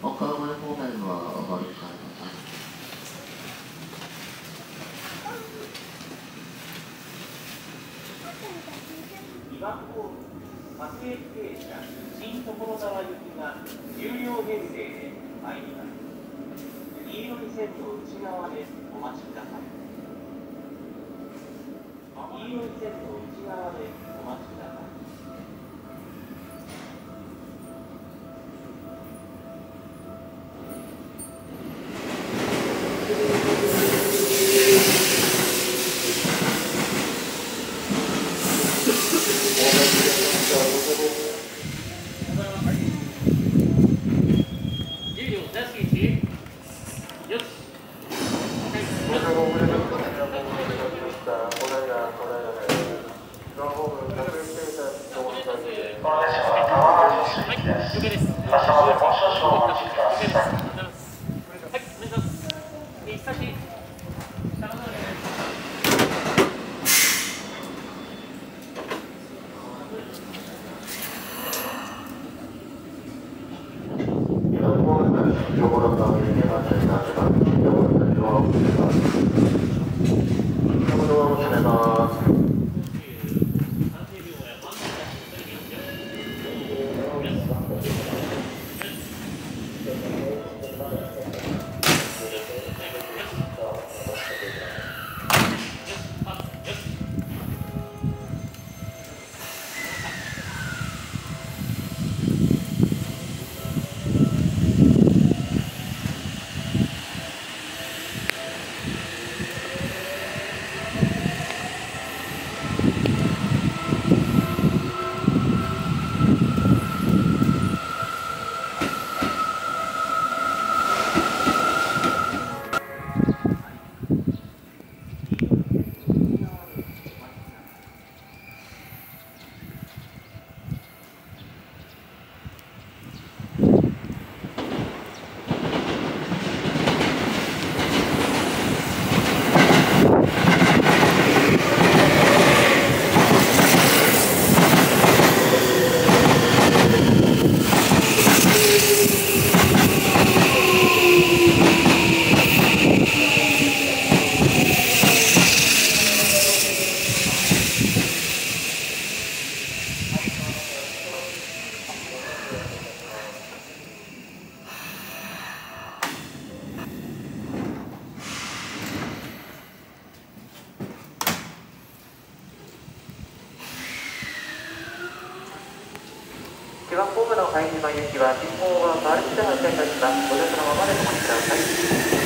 方面はわかるかな2番ホーム、家庭停車、新所沢行きが有料編成で参ります。黄色い線の内側でお待ちください。黄色い線の内側でお待ちください。はい、了解です。はい、お願いします。えー、先千葉ホームの拝島行きは信号は丸一で発車いたします。ご乗車のままでお待ちください。